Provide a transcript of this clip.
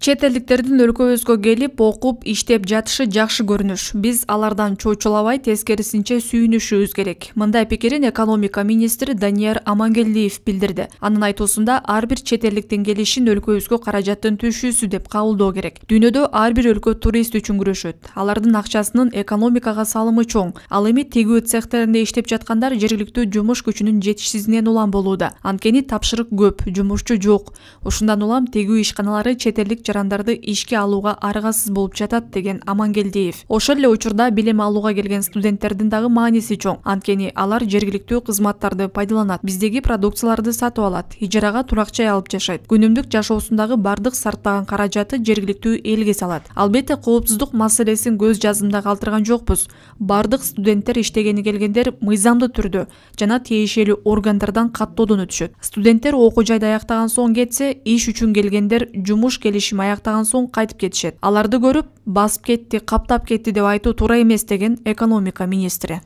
чет элдиктердин өлкөбүзгө келип окуп иштеп жатышы жакшы көрүнүш. Биз алардан чочулабай тескерисинче сүйүнүшүбүз керек. Мындай пикирин экономика министри данияр амангелдиев билдирди. Анын айтуусунда ар бир чет элдиктин келишин өлкөбүзгө каражаттын түшүүсү деп кабылдоо керек. Дүйнөдө ар бир өлкө турист үчүн күрөшөт. Алардын акчасынын экономикага салымы чоң. Ал эми тигүү цехтеринде иштеп жаткандар жергиликтүү жумуш күчүнүн жетишсиздигинен улам болууда. Анткени тапшырык көп жумушчу жок. Ушундан улам тигүү ишканалары чет элдик жарандарды ишке алууга аргасыз болуп жатат деген амангелдиев. Ошол эле учурда билим алууга келген студенттердин дагы мааниси чоң. Анткени алар жергиликтүү кызматтарды пайдаланат биздеги продукцияларды сатып алат ижарага турак жай алып жашайт. Күнүмдүк жашоосундагы бардык сарптаган каражаты жергиликтүү элге салат. Албетте коопсуздук маселесин көз жазымда калтырган жокпуз. Бардык студенттер иштегени келгендер мыйзамдуу түрдө жана тиешелүү органдардан каттоодон өтүшөт. Студенттер окуу жайды аяктаган соң кетсе иш үчүн келгендер жумуш келишим аяктаган соң кайтып кетишет аларды көрүп басып кетти каптап кетти деп айтуу туура эмес деген экономика министри